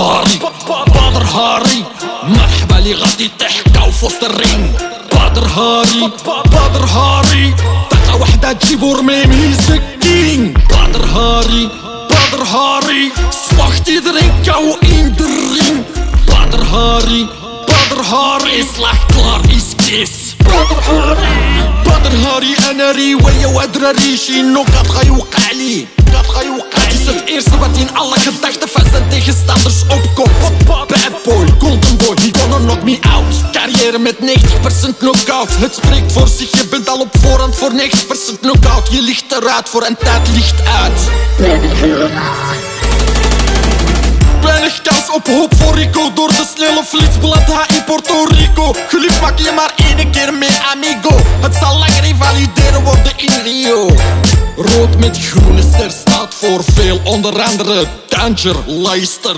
هاري. بدر هاري. مرحبا لي غادي يطيح كاو في بادر بدر هاري. بدر هاري. طاقة وحدة تجيبو رميم يزكين بدر هاري. بدر هاري. سواختي درينكا وإن درين بدر هاري. بدر هاري. سلاح كلار إسكيس بدر هاري. بدر هاري انا ريوية ودراري شي نوكات غيوقع لي نوكات غيوقع لي Is het eerste wat in alle gedachten van zijn tegenstanders opkomt Bad boy, golden boy, he gonna knock me out Carrière met 90% knockout Het spreekt voor zich, je bent al op voorhand voor 90% knockout Je ligt eruit, voor een tijd ligt uit Weinig kans op hoop voor Rico Door de snelle flits belandt hij in Puerto Rico Geluk pak je maar één keer mee amigo Het zal lang revalideren worden in Rio Rood met groene ster staat voor veel Onder andere Danger, Leicester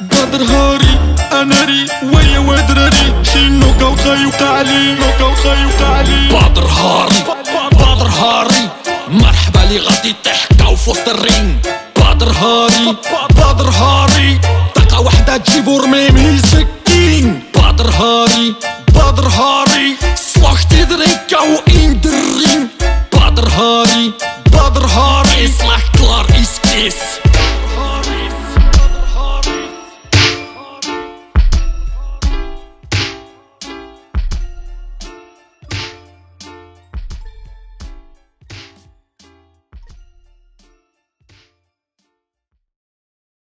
بدر هاري انا ري ويا ودراري شي نوك اوت غيوقع لي نوك اوت غيوقع لي بدر هاري بدر هاري مرحبا لي غادي تحكاو في وسط الرينج بدر هاري بدر هاري Voor mij is king Badr Hari, Badr Hari Slacht iedereen kou in